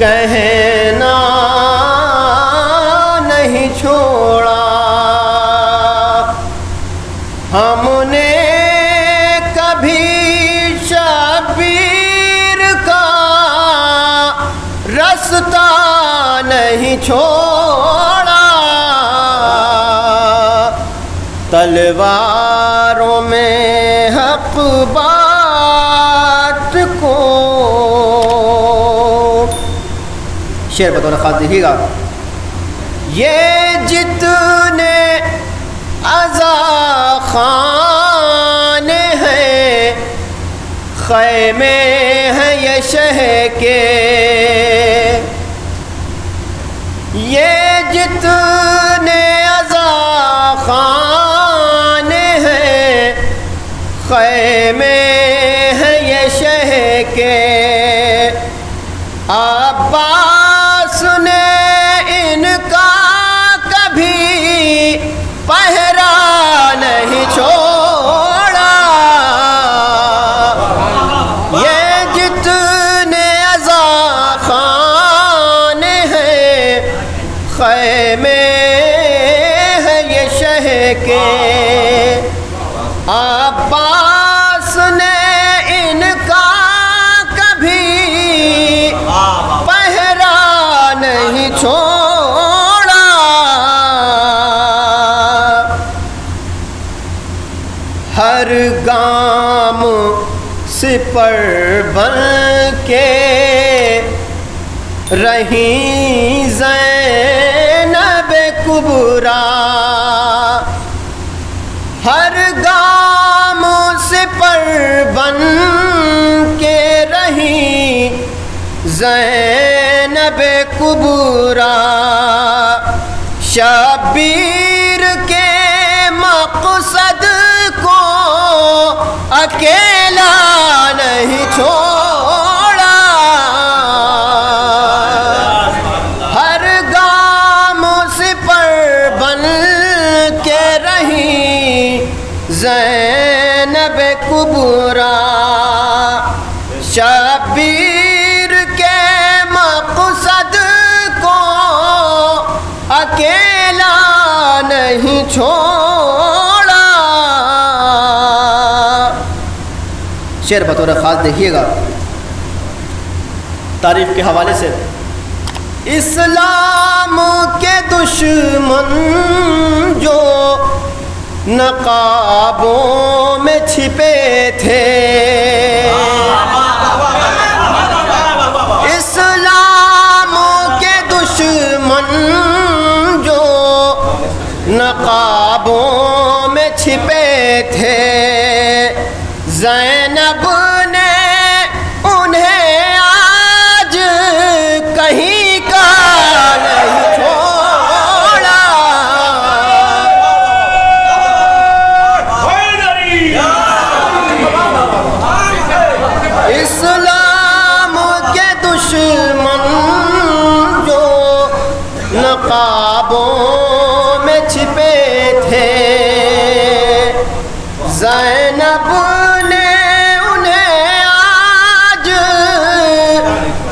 कहना नहीं छोड़ा। हमने कभी शबीर का रास्ता नहीं छोड़ा। तलवारों में हक बात शेर बतौर खास देखिएगा ये जितने अजा खाने हैं, खैमे हैं ये शह के। ये जितने अजा खाने हैं, खैमे हैं ये शह के। अब्बास ने इनका कभी पहरा नहीं छोड़ा। ये जितने अजा खाने हैं खैमे हैं ये शह के अब्बास सिपर बन के रही जैनब कुबरा। हर गाम सिपर बन के रही जैनब कुबरा। शबीर के मकसद को अकेला जैनब कुबरा, शबीर के मकसद को अकेला नहीं छोड़ा। शेर बतौर ख़ास देखिएगा। तारीफ़ के हवाले से। इस्लाम के दुश्मन नकाबों में छिपे थे। इस्लाम के दुश्मन जो नकाबों में छिपे नकाबों में छिपे थे। जैनब ने उन्हें आज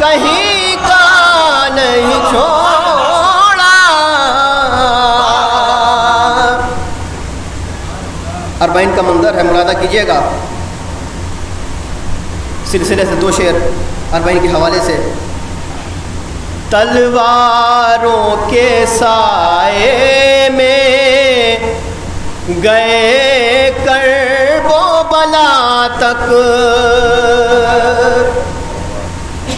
कहीं का नहीं छोड़ा। अरबाइन का मंजर है, मुरादा कीजिएगा। सिलसिले से दो शेर अरबाइन के हवाले से तलवारों के साए में गए कर वो बला तक।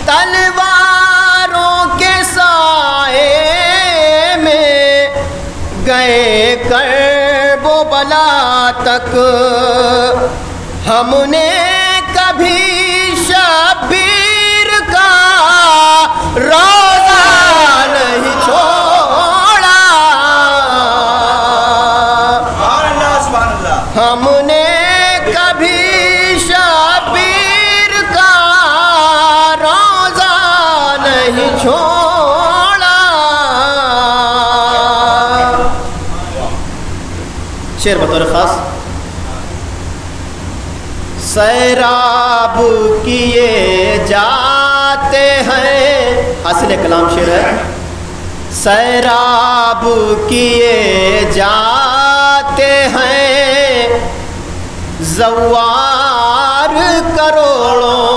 तलवारों के साए में गए कर वो बला तक। हमने कभी शबीर का रोजा शेर बतौर खास। सैराब किए जाते हैं। हासिल कलाम शेर है। सैराब किए जाते हैं। जवार करोड़ों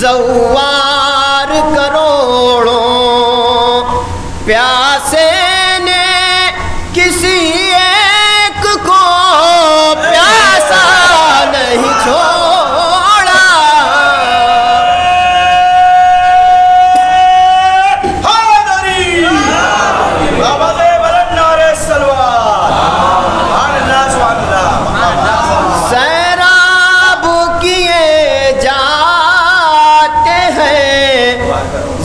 जवार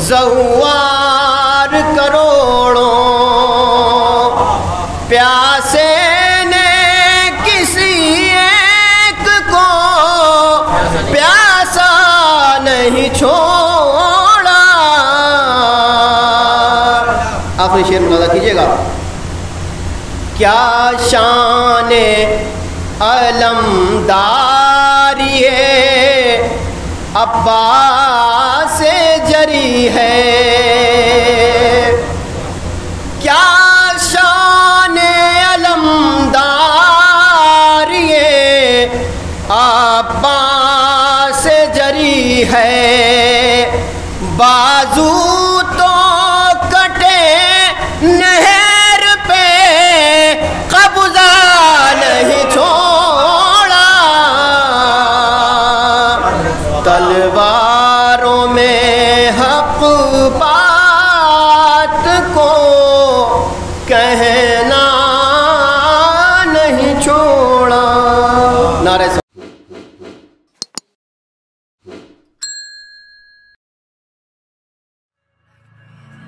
जवार करोड़ों प्यासे ने किसी एक को प्यासा नहीं छोड़ा। आखिरी शेर मुलाजा कीजिएगा। क्या शान अलमदारी है अब्बास जरी है। क्या शान अलमदारी आप कहें